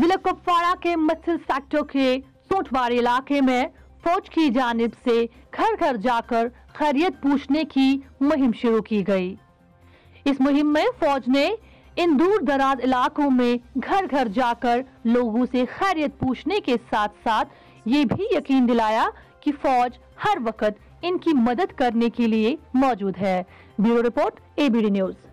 जिला कुपवाड़ा के मत्स्य सेक्टर के सोटवार इलाके में फौज की जानब से घर घर जाकर खैरियत पूछने की मुहिम शुरू की गई। इस मुहिम में फौज ने इन दूर दराज इलाकों में घर घर जाकर लोगों से खैरियत पूछने के साथ साथ ये भी यकीन दिलाया कि फौज हर वक्त इनकी मदद करने के लिए मौजूद है। Bureau report ABD news